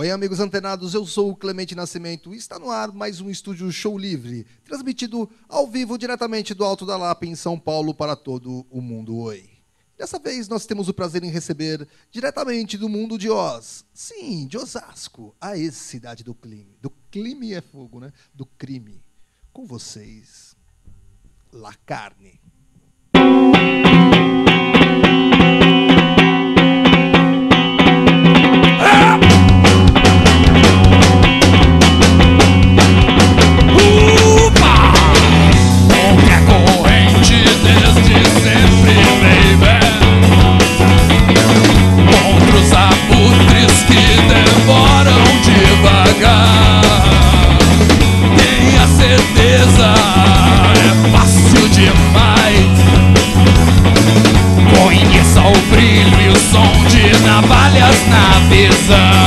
Oi, amigos antenados, eu sou o Clemente Nascimento e está no ar mais um Estúdio Show Livre, transmitido ao vivo diretamente do Alto da Lapa, em São Paulo, para todo o mundo. Oi. Dessa vez nós temos o prazer em receber, diretamente do mundo de Oz, sim, de Osasco, a ex-cidade do crime. Do crime é fogo, né? Do crime. Com vocês, La Carne. fácil demais. Conheça o brilho e o som de navalhas na visão.